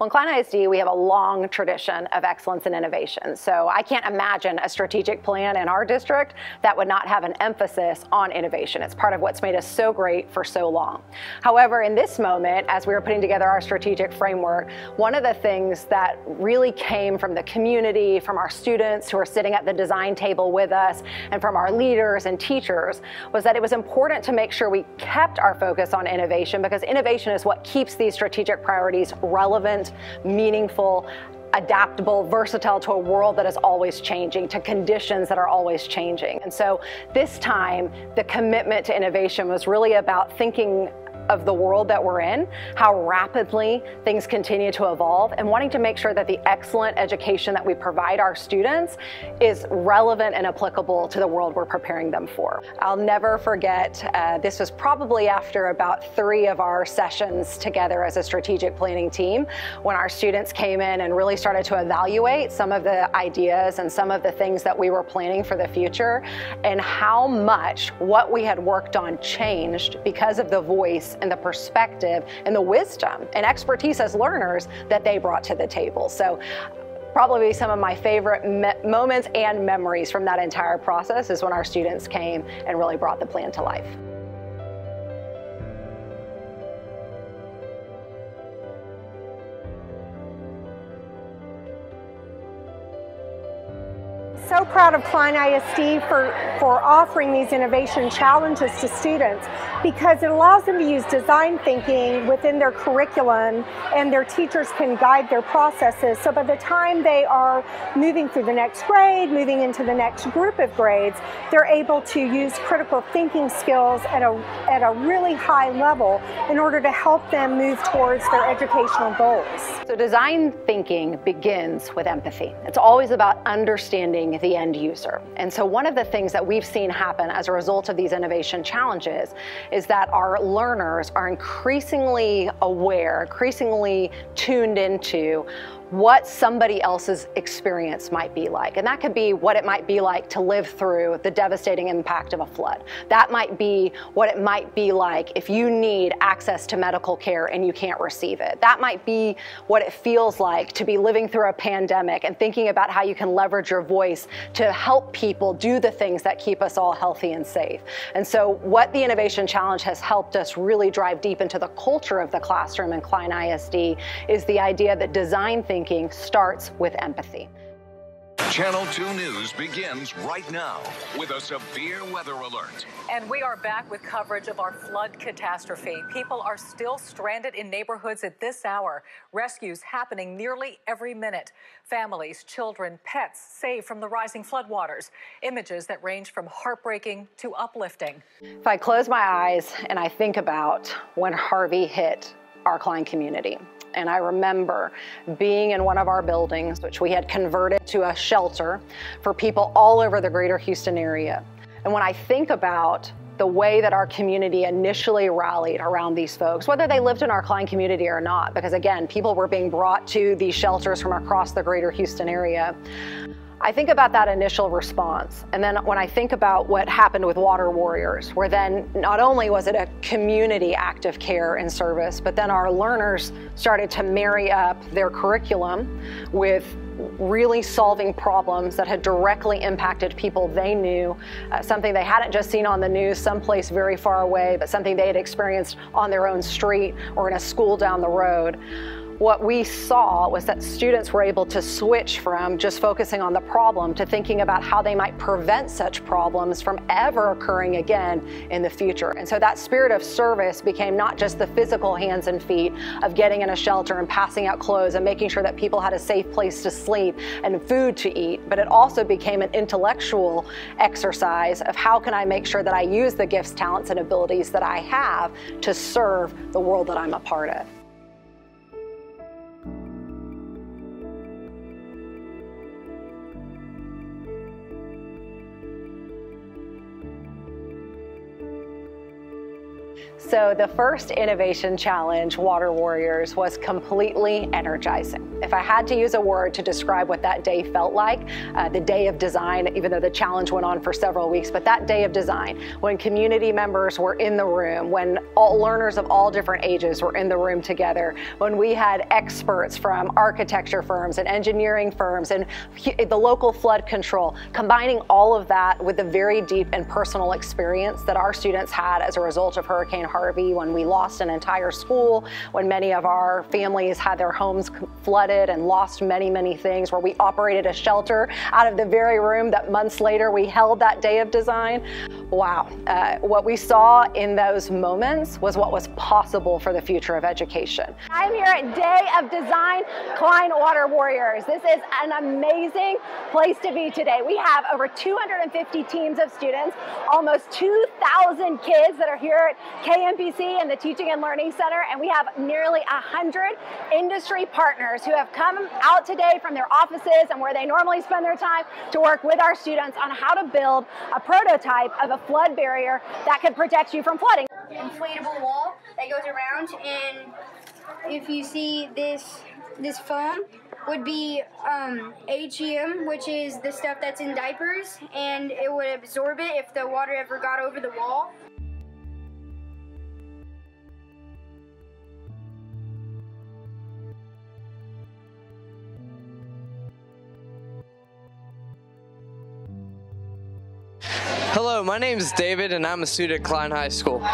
Well, in Klein ISD, we have a long tradition of excellence and innovation. So I can't imagine a strategic plan in our district that would not have an emphasis on innovation. It's part of what's made us so great for so long. However, in this moment, as we were putting together our strategic framework, one of the things that really came from the community, from our students who are sitting at the design table with us, and from our leaders and teachers was that it was important to make sure we kept our focus on innovation because innovation is what keeps these strategic priorities relevant, meaningful, adaptable, versatile to a world that is always changing, to conditions that are always changing. And so this time, the commitment to innovation was really about thinking of the world that we're in, how rapidly things continue to evolve, and wanting to make sure that the excellent education that we provide our students is relevant and applicable to the world we're preparing them for. I'll never forget, uh, this was probably after about three of our sessions together as a strategic planning team, when our students came in and really started to evaluate some of the ideas and some of the things that we were planning for the future, and how much what we had worked on changed because of the voice and the perspective and the wisdom and expertise as learners that they brought to the table. So probably some of my favorite me- moments and memories from that entire process is when our students came and really brought the plan to life. So proud of Klein ISD for, for offering these innovation challenges to students because it allows them to use design thinking within their curriculum and their teachers can guide their processes. So by the time they are moving through the next grade, moving into the next group of grades, they're able to use critical thinking skills at a, at a really high level in order to help them move towards their educational goals. So design thinking begins with empathy. It's always about understanding the end user. And so, one of the things that we've seen happen as a result of these innovation challenges is that our learners are increasingly aware, increasingly tuned into what somebody else's experience might be like. And that could be what it might be like to live through the devastating impact of a flood. That might be what it might be like if you need access to medical care and you can't receive it. That might be what it feels like to be living through a pandemic and thinking about how you can leverage your voice to help people do the things that keep us all healthy and safe. And so, what the Innovation Challenge has helped us really drive deep into the culture of the classroom in Klein ISD is the idea that design thinking thinking starts with empathy. Channel 2 News begins right now with a severe weather alert. And we are back with coverage of our flood catastrophe. People are still stranded in neighborhoods at this hour. Rescues happening nearly every minute. Families, children, pets saved from the rising floodwaters. Images that range from heartbreaking to uplifting. If I close my eyes and I think about when Harvey hit our Klein community, and I remember being in one of our buildings, which we had converted to a shelter for people all over the greater Houston area. And when I think about the way that our community initially rallied around these folks, whether they lived in our Klein community or not, because again, people were being brought to these shelters from across the greater Houston area. I think about that initial response. And then when I think about what happened with Water Warriors, where then not only was it a community act of care and service, but then our learners started to marry up their curriculum with really solving problems that had directly impacted people they knew, uh, something they hadn't just seen on the news someplace very far away, but something they had experienced on their own street or in a school down the road what we saw was that students were able to switch from just focusing on the problem to thinking about how they might prevent such problems from ever occurring again in the future. And so that spirit of service became not just the physical hands and feet of getting in a shelter and passing out clothes and making sure that people had a safe place to sleep and food to eat, but it also became an intellectual exercise of how can I make sure that I use the gifts, talents, and abilities that I have to serve the world that I'm a part of. So, the first innovation challenge, Water Warriors, was completely energizing. If I had to use a word to describe what that day felt like, uh, the day of design, even though the challenge went on for several weeks, but that day of design, when community members were in the room, when all learners of all different ages were in the room together, when we had experts from architecture firms and engineering firms and the local flood control, combining all of that with the very deep and personal experience that our students had as a result of Hurricane Harvey, when we lost an entire school, when many of our families had their homes flooded and lost many, many things, where we operated a shelter out of the very room that months later we held that day of design. Wow. Uh, what we saw in those moments was what was possible for the future of education. I'm here at Day of Design Klein Water Warriors. This is an amazing place to be today. We have over 250 teams of students, almost 2,000 kids that are here at KMPC and the Teaching and Learning Center, and we have nearly 100 industry partners who have come out today from their offices and where they normally spend their time to work with our students on how to build a prototype of a flood barrier that could protect you from flooding. Inflatable wall that goes around and if you see this this foam would be um, HEM, which is the stuff that's in diapers, and it would absorb it if the water ever got over the wall. My name is David and I'm a student at Klein High School.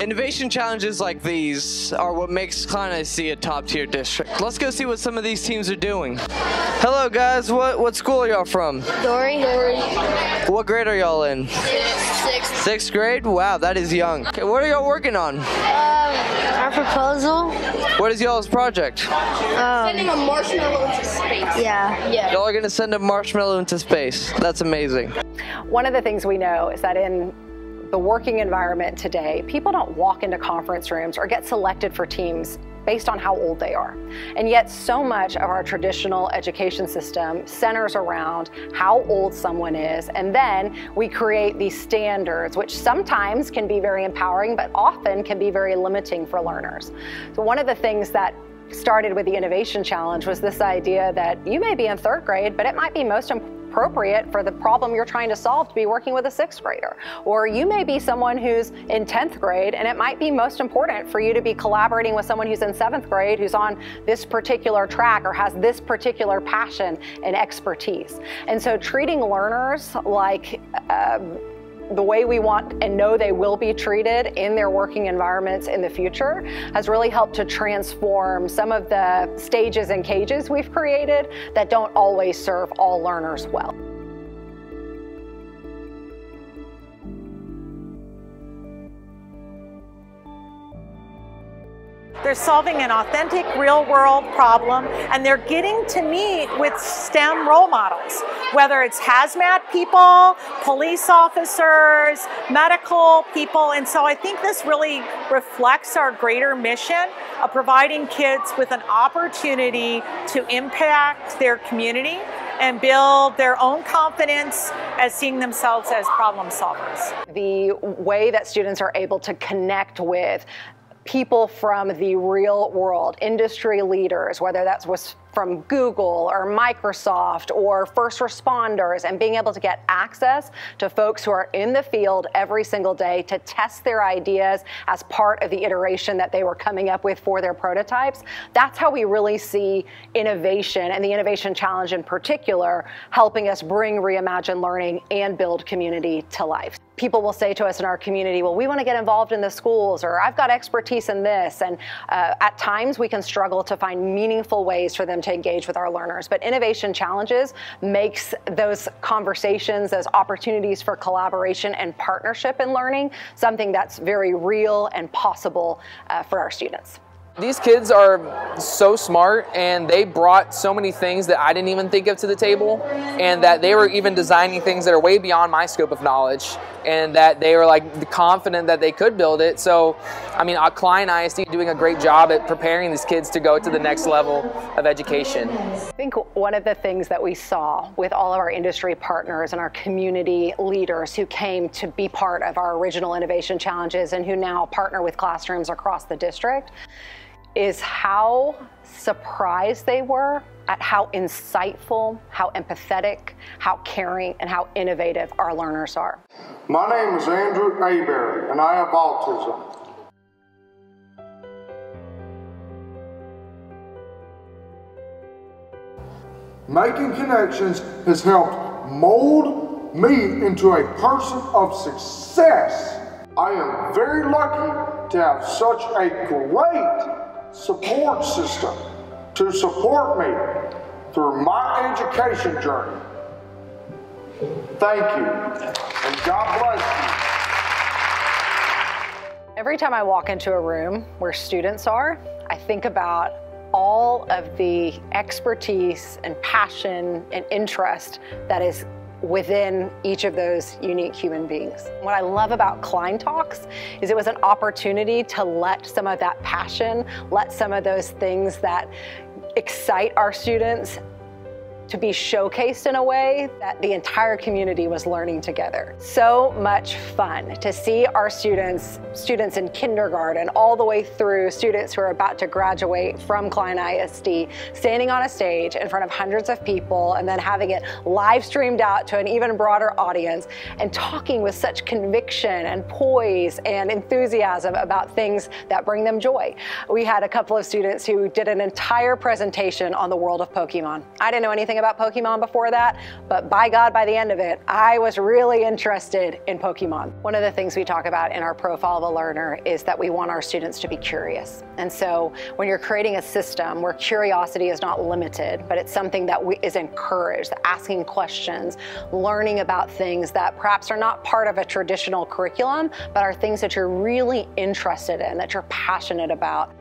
Innovation challenges like these are what makes Klein ISD a top tier district. Let's go see what some of these teams are doing. Hello guys, what, what school are y'all from? Doerre. Doerre. What grade are y'all in? Sixth. Sixth grade? Wow, that is young. Okay, what are y'all working on? Um, our proposal. What is y'all's project? Um, Sending a marshmallow into space. Yeah. Yeah. Y'all are gonna send a marshmallow into space. That's amazing. One of the things we know is that in the working environment today, people don't walk into conference rooms or get selected for teams based on how old they are. And yet, so much of our traditional education system centers around how old someone is, and then we create these standards, which sometimes can be very empowering, but often can be very limiting for learners. So, one of the things that started with the Innovation Challenge was this idea that you may be in third grade, but it might be most important appropriate for the problem you're trying to solve to be working with a sixth grader. Or you may be someone who's in 10th grade and it might be most important for you to be collaborating with someone who's in seventh grade who's on this particular track or has this particular passion and expertise. And so treating learners like uh, the way we want and know they will be treated in their working environments in the future has really helped to transform some of the stages and cages we've created that don't always serve all learners well. They're solving an authentic real world problem and they're getting to meet with STEM role models, whether it's hazmat people, police officers, medical people. And so I think this really reflects our greater mission of providing kids with an opportunity to impact their community and build their own confidence as seeing themselves as problem solvers. The way that students are able to connect with people from the real world, industry leaders, whether that was from Google or Microsoft or first responders and being able to get access to folks who are in the field every single day to test their ideas as part of the iteration that they were coming up with for their prototypes. That's how we really see innovation and the Innovation Challenge in particular helping us bring reimagined learning and build community to life people will say to us in our community, well, we want to get involved in the schools, or I've got expertise in this. And uh, at times we can struggle to find meaningful ways for them to engage with our learners. But Innovation Challenges makes those conversations, those opportunities for collaboration and partnership in learning something that's very real and possible uh, for our students. These kids are so smart and they brought so many things that I didn't even think of to the table and that they were even designing things that are way beyond my scope of knowledge and that they were like confident that they could build it. So, I mean, Klein ISD doing a great job at preparing these kids to go to the next level of education. I think one of the things that we saw with all of our industry partners and our community leaders who came to be part of our original innovation challenges and who now partner with classrooms across the district is how surprised they were at how insightful, how empathetic, how caring, and how innovative our learners are. My name is Andrew Aberry, and I have autism. Making connections has helped mold me into a person of success. I am very lucky to have such a great support system to support me through my education journey. Thank you, and God bless you. Every time I walk into a room where students are, I think about all of the expertise and passion and interest that is within each of those unique human beings. What I love about Klein Talks is it was an opportunity to let some of that passion, let some of those things that excite our students to be showcased in a way that the entire community was learning together. So much fun to see our students, students in kindergarten, all the way through students who are about to graduate from Klein ISD, standing on a stage in front of hundreds of people and then having it live streamed out to an even broader audience and talking with such conviction and poise and enthusiasm about things that bring them joy. We had a couple of students who did an entire presentation on the world of Pokemon. I didn't know anything anything about Pokemon before that, but by God, by the end of it, I was really interested in Pokemon. One of the things we talk about in our profile of a learner is that we want our students to be curious. And so when you're creating a system where curiosity is not limited, but it's something that we, is encouraged, asking questions, learning about things that perhaps are not part of a traditional curriculum, but are things that you're really interested in, that you're passionate about.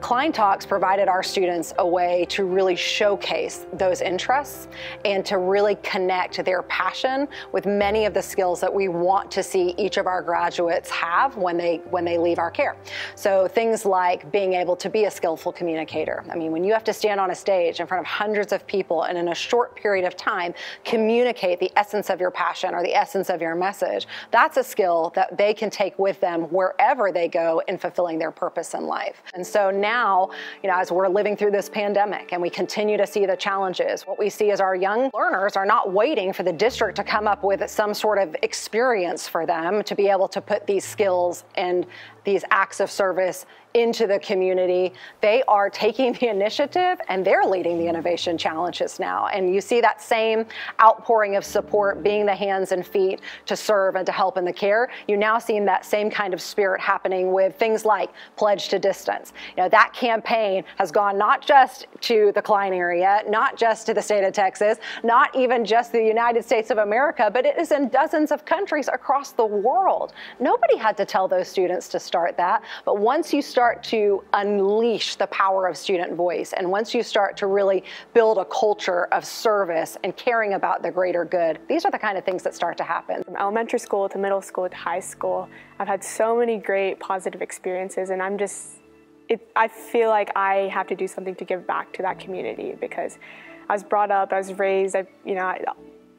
Klein Talks provided our students a way to really showcase those interests and to really connect their passion with many of the skills that we want to see each of our graduates have when they when they leave our care. So things like being able to be a skillful communicator. I mean, when you have to stand on a stage in front of hundreds of people and in a short period of time communicate the essence of your passion or the essence of your message, that's a skill that they can take with them wherever they go in fulfilling their purpose in life. And so now, you know, as we're living through this pandemic and we continue to see the challenges, what we see is our young learners are not waiting for the district to come up with some sort of experience for them to be able to put these skills and these acts of service into the community. They are taking the initiative and they're leading the innovation challenges now. And you see that same outpouring of support being the hands and feet to serve and to help in the care. You're now seeing that same kind of spirit happening with things like Pledge to Distance. You know, that campaign has gone not just to the Klein area, not just to the state of Texas, not even just the United States of America, but it is in dozens of countries across the world. Nobody had to tell those students to start that. But once you start start to unleash the power of student voice, and once you start to really build a culture of service and caring about the greater good, these are the kind of things that start to happen. From elementary school to middle school to high school, I've had so many great positive experiences, and I'm just, it, I feel like I have to do something to give back to that community because I was brought up, I was raised, I, you know, I,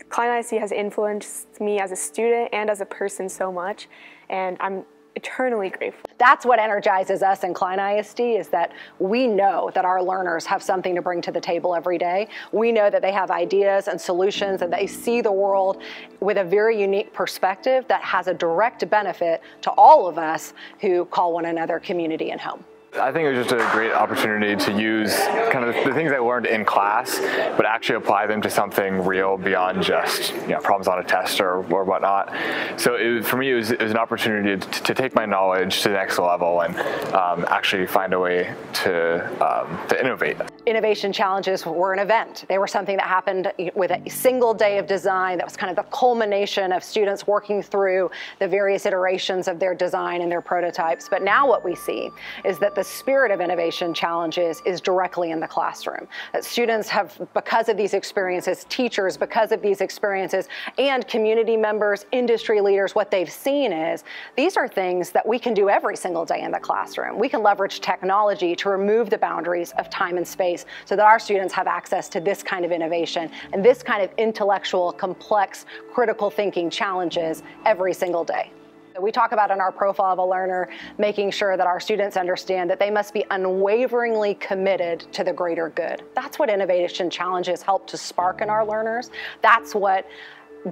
Klein ISD has influenced me as a student and as a person so much, and I'm eternally grateful. That's what energizes us in Klein ISD is that we know that our learners have something to bring to the table every day. We know that they have ideas and solutions and they see the world with a very unique perspective that has a direct benefit to all of us who call one another community and home. I think it was just a great opportunity to use kind of the things I learned in class, but actually apply them to something real beyond just you know, problems on a test or, or whatnot. So it, for me, it was, it was, an opportunity to, to, take my knowledge to the next level and um, actually find a way to, um, to innovate. Innovation challenges were an event. They were something that happened with a single day of design that was kind of the culmination of students working through the various iterations of their design and their prototypes. But now what we see is that the spirit of innovation challenges is directly in the classroom. That students have, because of these experiences, teachers, because of these experiences, and community members, industry leaders, what they've seen is these are things that we can do every single day in the classroom. We can leverage technology to remove the boundaries of time and space so that our students have access to this kind of innovation and this kind of intellectual, complex, critical thinking challenges every single day. We talk about in our profile of a learner making sure that our students understand that they must be unwaveringly committed to the greater good. That's what innovation challenges help to spark in our learners. That's what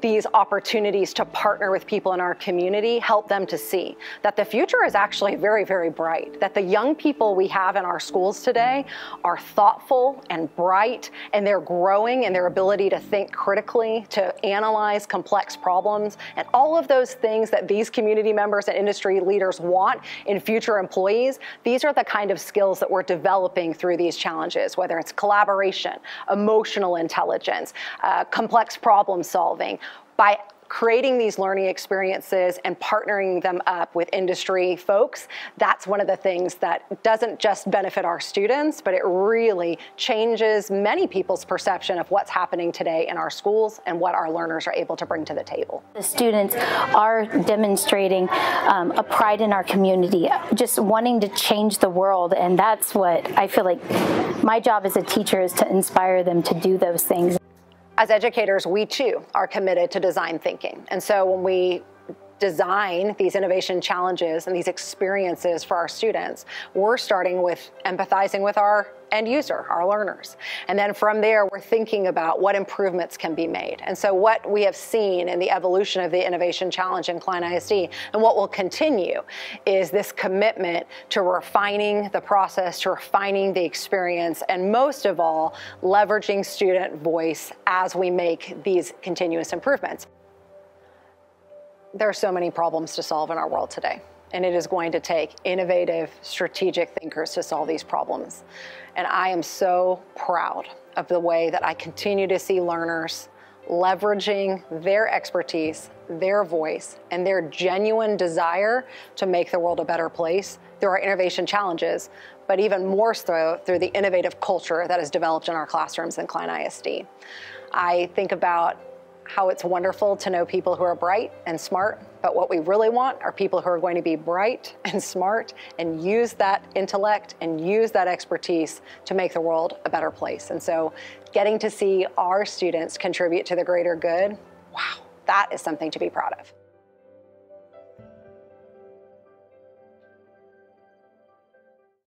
these opportunities to partner with people in our community help them to see that the future is actually very, very bright. That the young people we have in our schools today are thoughtful and bright, and they're growing in their ability to think critically, to analyze complex problems, and all of those things that these community members and industry leaders want in future employees. These are the kind of skills that we're developing through these challenges, whether it's collaboration, emotional intelligence, uh, complex problem solving by creating these learning experiences and partnering them up with industry folks, that's one of the things that doesn't just benefit our students, but it really changes many people's perception of what's happening today in our schools and what our learners are able to bring to the table. The students are demonstrating um, a pride in our community, just wanting to change the world, and that's what I feel like my job as a teacher is to inspire them to do those things. As educators, we too are committed to design thinking. And so when we design these innovation challenges and these experiences for our students, we're starting with empathizing with our end user, our learners. And then from there, we're thinking about what improvements can be made. And so what we have seen in the evolution of the Innovation Challenge in Klein ISD and what will continue is this commitment to refining the process, to refining the experience, and most of all, leveraging student voice as we make these continuous improvements there are so many problems to solve in our world today. And it is going to take innovative, strategic thinkers to solve these problems. And I am so proud of the way that I continue to see learners leveraging their expertise, their voice, and their genuine desire to make the world a better place through our innovation challenges, but even more so through the innovative culture that is developed in our classrooms in Klein ISD. I think about how it's wonderful to know people who are bright and smart, but what we really want are people who are going to be bright and smart and use that intellect and use that expertise to make the world a better place. And so getting to see our students contribute to the greater good, wow, that is something to be proud of.